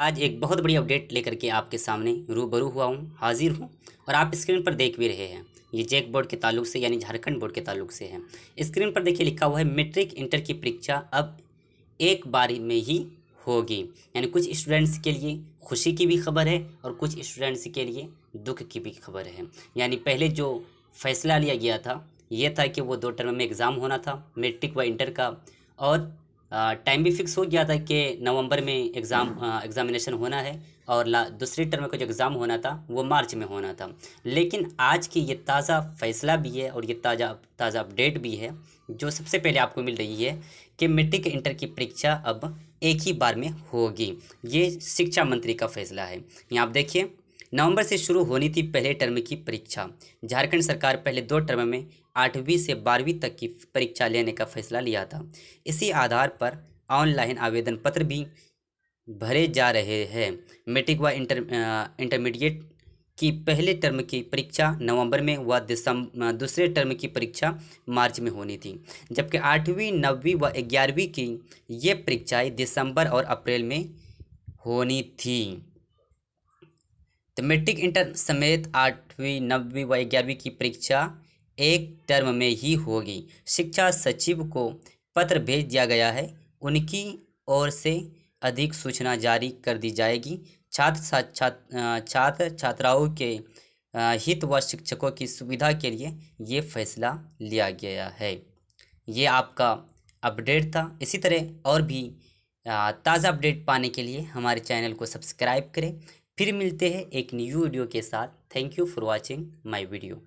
आज एक बहुत बड़ी अपडेट लेकर के आपके सामने रूबरू हुआ हूँ, हाजिर हूँ और आप स्क्रीन पर देख भी रहे हैं। ये जैक बोर्ड के ताल्लुक से यानी झारखंड बोर्ड के ताल्लुक से है। स्क्रीन पर देखिए लिखा हुआ है, मैट्रिक इंटर की परीक्षा अब एक बार में ही होगी। यानी कुछ स्टूडेंट्स के लिए खुशी की भी खबर है और कुछ स्टूडेंट्स के लिए दुख की भी खबर है। यानी पहले जो फैसला लिया गया था, ये था कि वो दो टर्म में एग्ज़ाम होना था, मेट्रिक व इंटर का, और टाइम भी फिक्स हो गया था कि नवंबर में एग्ज़ाम एग्ज़ामिनेशन होना है और ला दूसरी टर्म का जो एग्ज़ाम होना था वो मार्च में होना था। लेकिन आज की ये ताज़ा फैसला भी है और ये ताज़ा ताज़ा अपडेट भी है जो सबसे पहले आपको मिल रही है कि मेट्रिक इंटर की परीक्षा अब एक ही बार में होगी। ये शिक्षा मंत्री का फैसला है। यहाँ आप देखिए नवंबर से शुरू होनी थी पहले टर्म की परीक्षा। झारखंड सरकार पहले दो टर्म में आठवीं से बारहवीं तक की परीक्षा लेने का फैसला लिया था। इसी आधार पर ऑनलाइन आवेदन पत्र भी भरे जा रहे हैं। मेट्रिक व इंटर इंटरमीडिएट की पहले टर्म की परीक्षा नवंबर में व दिसंबर दूसरे टर्म की परीक्षा मार्च में होनी थी, जबकि आठवीं, नवीं व ग्यारहवीं की ये परीक्षाएँ दिसंबर और अप्रैल में होनी थी। तो मेट्रिक इंटर समेत आठवीं, नवीं व ग्यारहवीं की परीक्षा एक टर्म में ही होगी। शिक्षा सचिव को पत्र भेज दिया गया है। उनकी ओर से अधिक सूचना जारी कर दी जाएगी। छात्र छात्र छात्र छात्राओं के हित व शिक्षकों की सुविधा के लिए ये फैसला लिया गया है। ये आपका अपडेट था। इसी तरह और भी ताज़ा अपडेट पाने के लिए हमारे चैनल को सब्सक्राइब करें। फिर मिलते हैं एक न्यू वीडियो के साथ। Thank you for watching my video